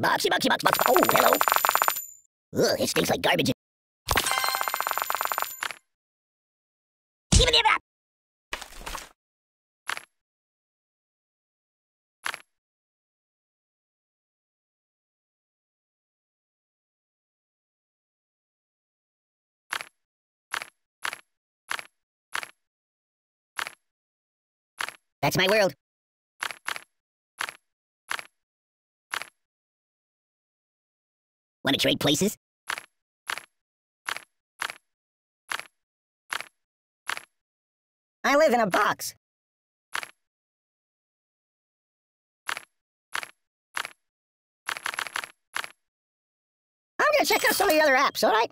Boxy, boxy, box, box. Oh, hello. Ugh, it stinks like garbage. That's my world. Want to trade places? I live in a box. I'm gonna check out some of the other apps, alright?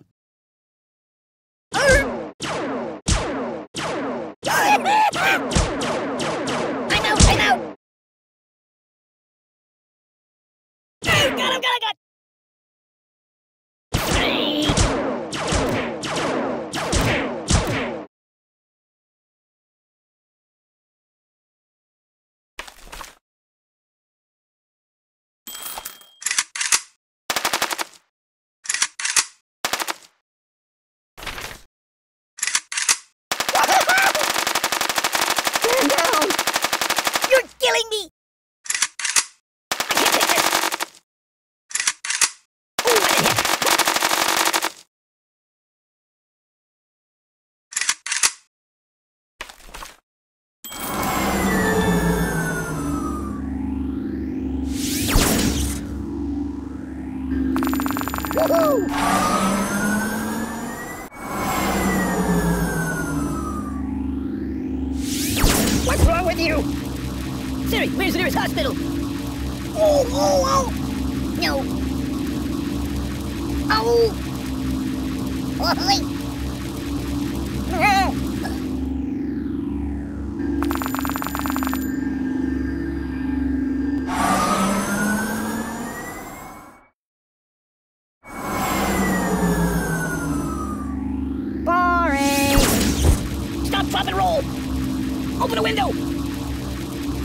Open a window!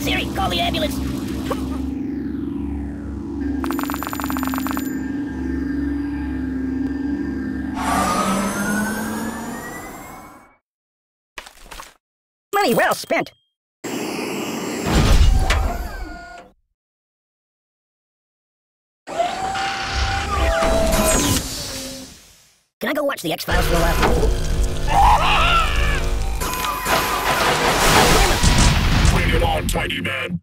Siri, call the ambulance! Money well spent! Can I go watch the X-Files for a while? Tiny man.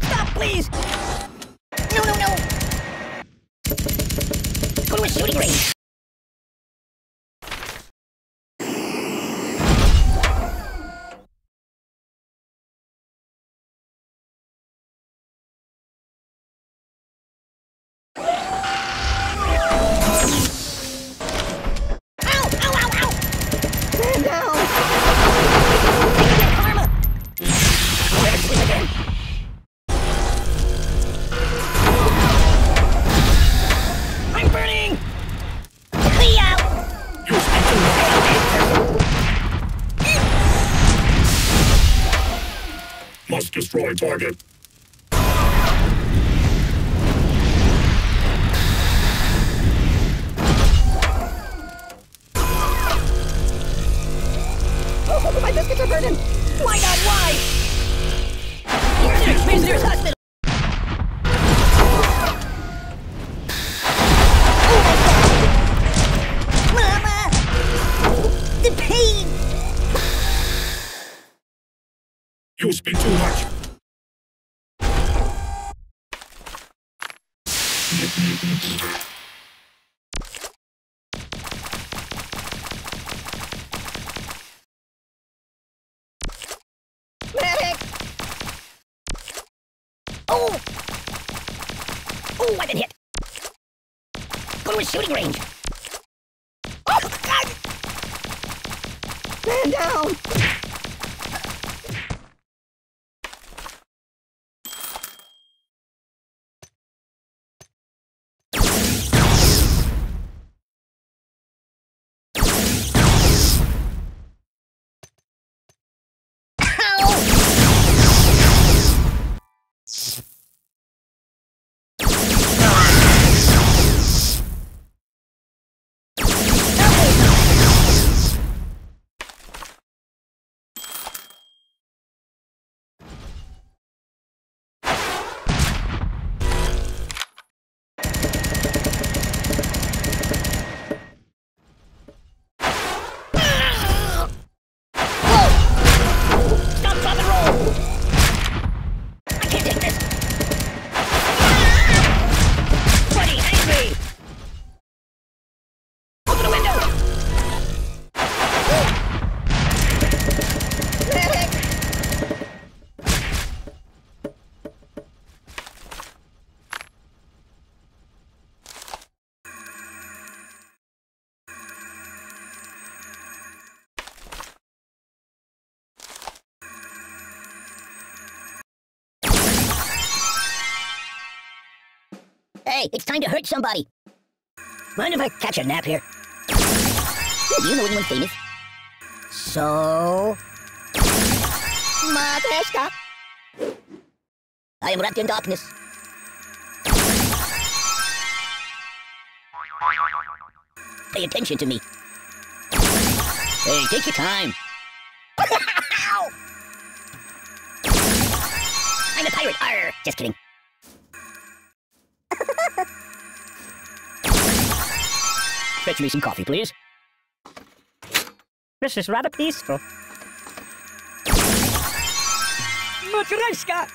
Stop, please! No, no, no! Go to a shooting range! Target. Shooting range! Oh, God! Stand down! Hey, it's time to hurt somebody. Mind if I catch a nap here? Do you know anyone famous? So... Matryoshka. I am wrapped in darkness. Pay attention to me. Hey, take your time. I'm a pirate. Arr! Just kidding. Fetch me some coffee, please. This is rather peaceful. Matryoshka!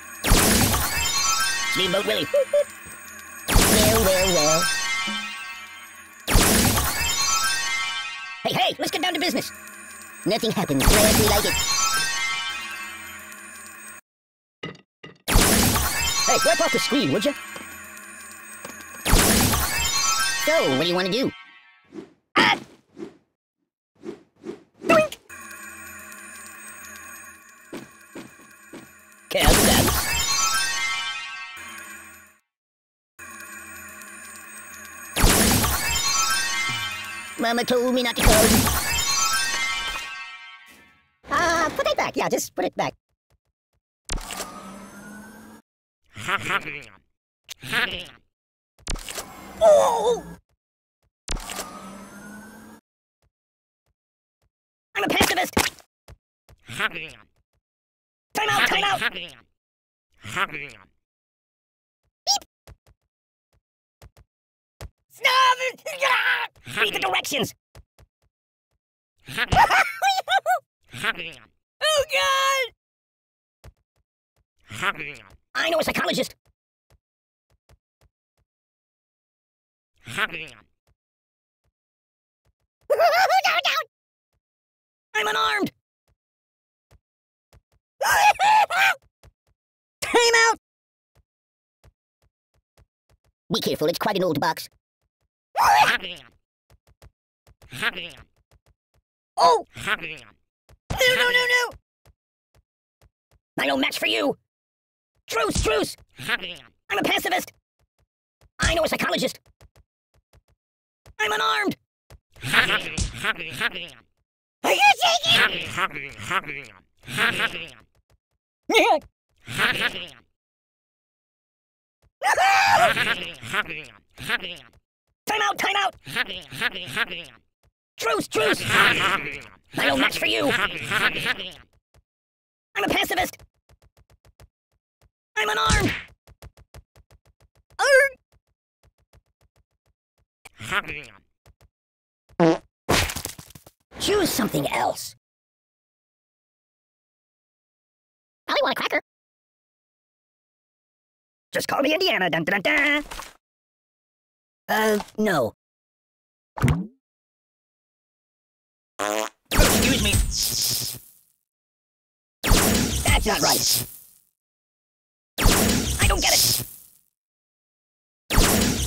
Steamboat Willie. well, well, well. Hey, hey, let's get down to business. Nothing happens unless we like it. Hey, wipe off the screen, would you? So, what do you want to do? Ah! Doink! Count dance. Mama told me not to come. Ah, put it back. Yeah, just put it back. Oh! I'm a pacifist. Time out, time out. Stop! Read the directions. oh God! I know a psychologist. I'm unarmed. Time out. Be careful, it's quite an old box. Oh! No, no, no, no! I no match for you! Truce, truce! I'm a pacifist! I know a psychologist! I'm unarmed! Are you taking? Time out, time out! Truce, truce! No match for you! I'm a pacifist! I'm unarmed! Arr! Choose something else. Probably want a cracker. Just call me Indiana. Dun, dun, dun, dun. Uh, no. Excuse me. That's not right. I don't get it.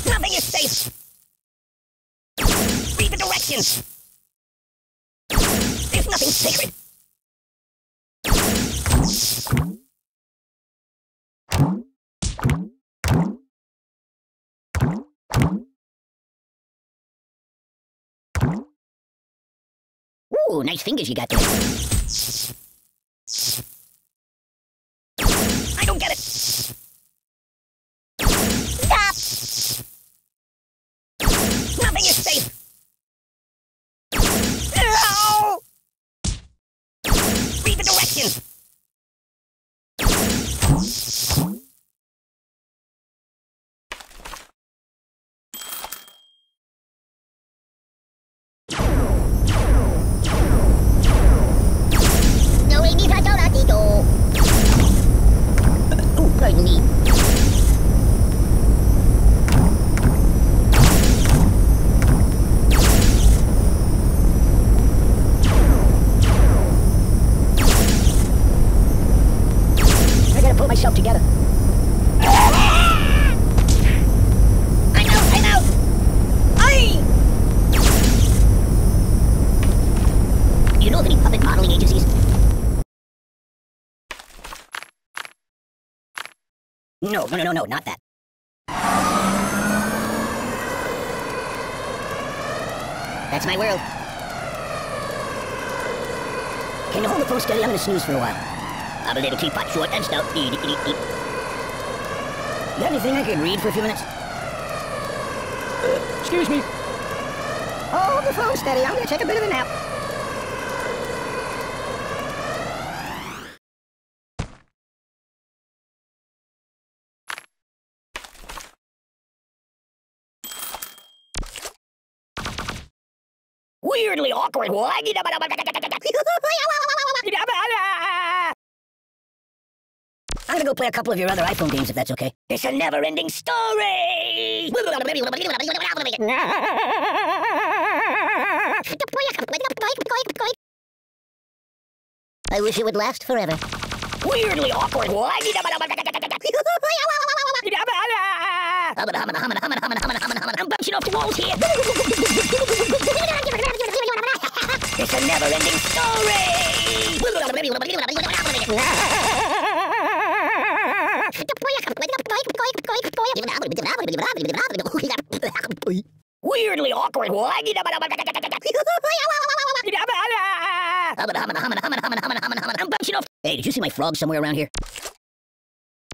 Nothing is safe. Read the directions. There's nothing sacred. Ooh, nice fingers you got there. I don't get it. finish up together. I'm! I. you know of any puppet modeling agencies? No, no, no, no, not that. That's my world. Can you hold the phone Kelly? I'm gonna snooze for a while. I'm a little teapot, short and stout. Eat, eat, eat, eat. Got anything I could read for a few minutes? Uh, excuse me. Hold the phone steady. I'm gonna take a bit of a nap. Weirdly awkward. I'm gonna go play a couple of your other iPhone games if that's okay. It's a never-ending story! I wish it would last forever. Weirdly awkward. Why? I'm bouncing off the walls here. it's a never-ending story. Weirdly awkward. I'm bouncing off. Hey, did you see my frog somewhere around here?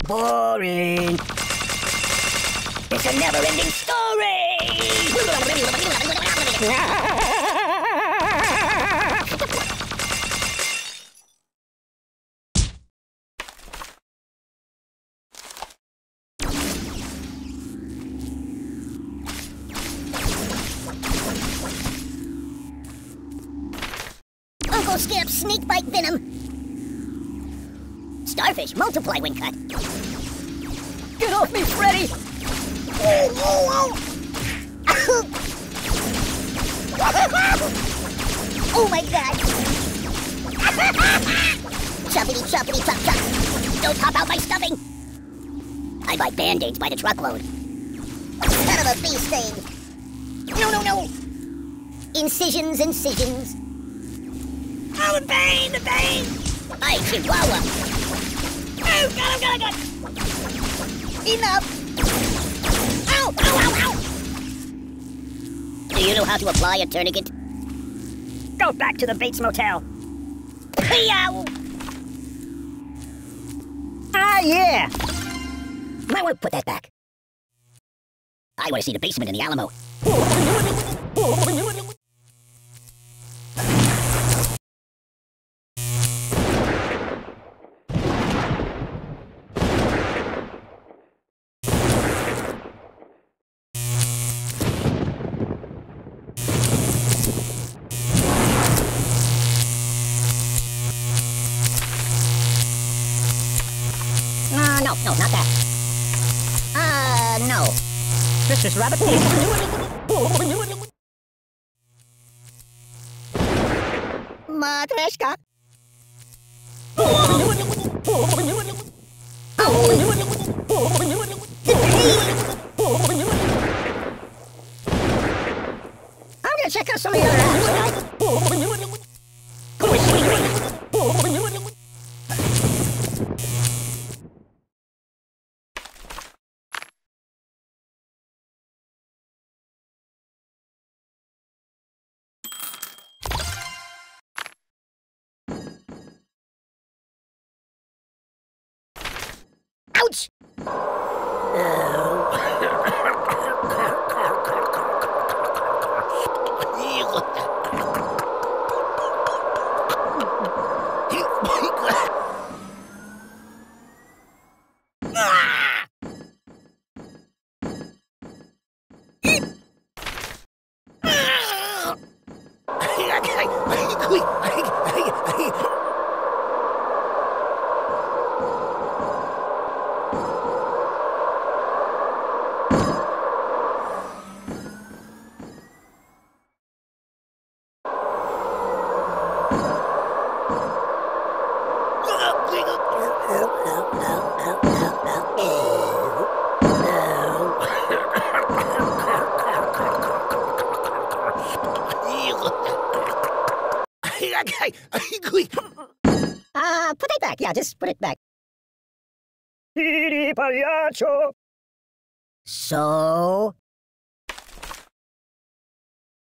Boring. It's a never-ending story. Bite venom. Starfish, multiply when cut. Get off me, Freddy! Oh, oh, oh! oh my god! choppity choppity chop chop! Don't pop out my stuffing! I buy band-aids by the truckload. Son of a beast thing! No, no, no! Incisions, incisions. Oh, the pain, the pain! Hey, Chihuahua! Oh, God, God, oh, God! Enough! Ow, ow, ow, ow! Do you know how to apply a tourniquet? Go back to the Bates Motel. Yow! Ah, yeah! Might want to put that back. I want to see the basement in the Alamo. I'm gonna check out some of your Ouch! So?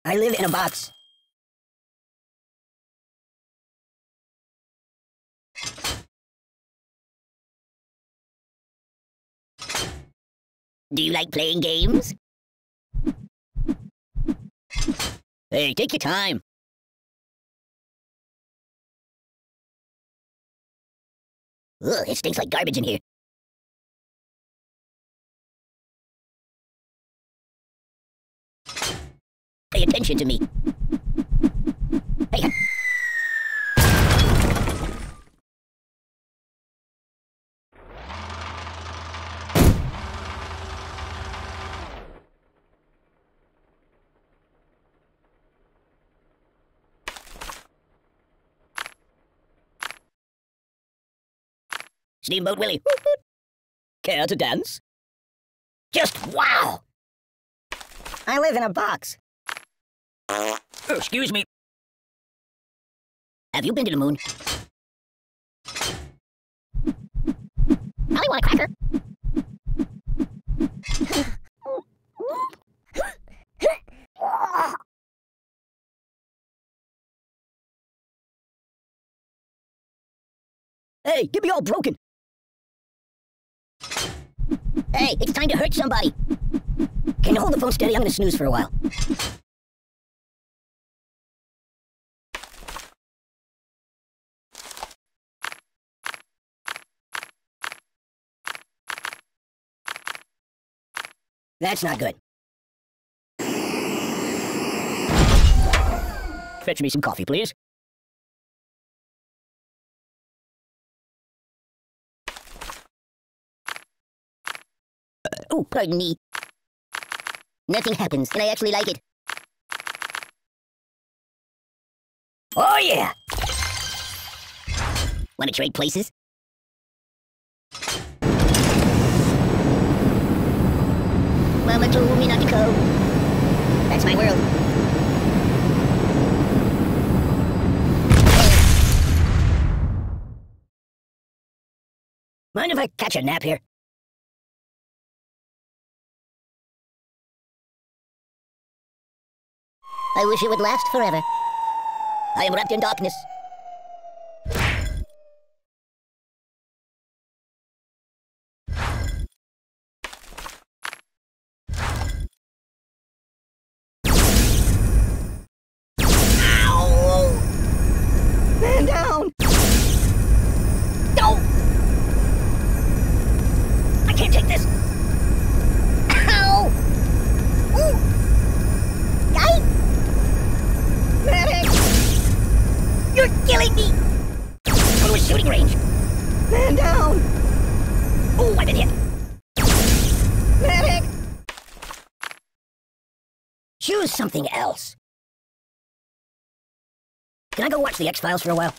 I live in a box. Do you like playing games? Hey, take your time. Ugh, it stinks like garbage in here. Pay attention to me. Hey. Steamboat Willie. Care to dance? Just wow! I live in a box. Excuse me. Have you been to the moon? I want a cracker. hey, get me all broken. Hey, it's time to hurt somebody. Can you hold the phone steady? I'm gonna snooze for a while. That's not good. Fetch me some coffee, please. Oh, pardon me. Nothing happens, and I actually like it. Oh, yeah! Want to trade places? Mama told me not to go. That's my world. Mind if I catch a nap here? I wish it would last forever. I am wrapped in darkness. Something else. Can I go watch the X-Files for a while?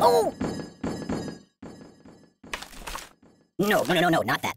Oh! No, no, no, no, not that.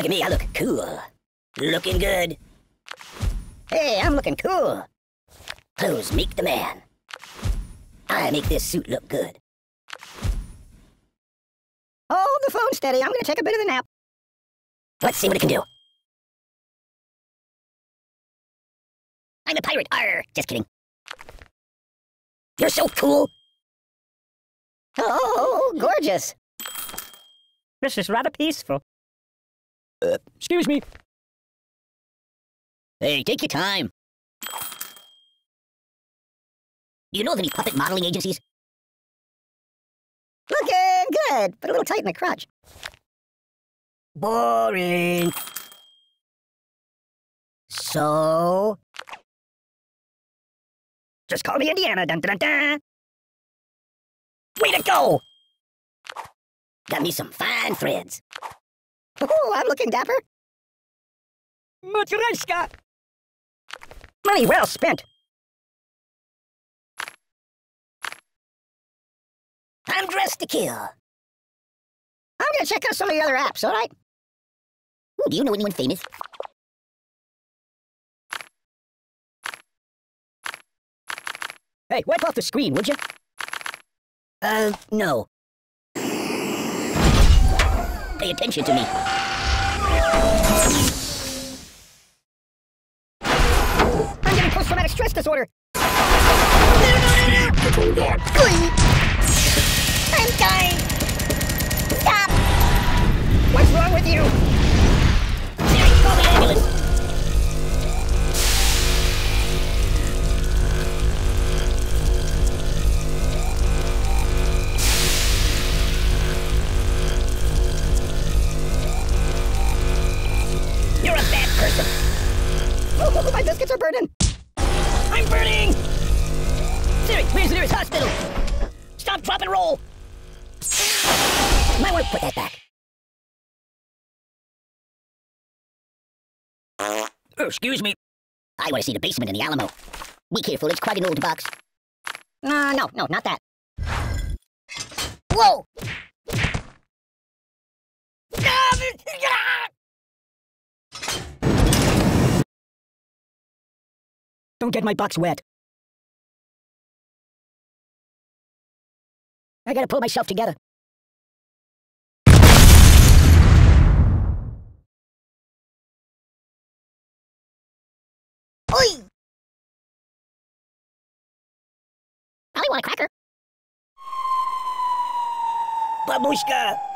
Look at me, I look cool. Looking good. Hey, I'm looking cool. Clothes make the man. I make this suit look good. Hold the phone steady. I'm gonna take a bit of a nap. Let's see what it can do. I'm a pirate. Arr! Just kidding. You're so cool. Oh, gorgeous. This is rather peaceful. Uh, excuse me. Hey, take your time. Do you know of any puppet modeling agencies? Looking good, but a little tight in the crotch. Boring. So? Just call me Indiana. Dun, dun, dun, dun. Way to go! Got me some fine threads. Oh, I'm looking dapper. Matryoshka! Money well spent. I'm dressed to kill. I'm gonna check out some of the other apps, all right? Ooh, do you know anyone famous? Hey, wipe off the screen, would you? Uh, no. Pay attention to me. I'm getting post-traumatic stress disorder. No, no, no! Control lock. I'm dying! Stop! What's wrong with you? Excuse me. I want to see the basement in the Alamo. Be careful, it's quite an old box. No, no, no, not that. Whoa! Don't get my box wet. I gotta pull myself together. Cracker. Babushka!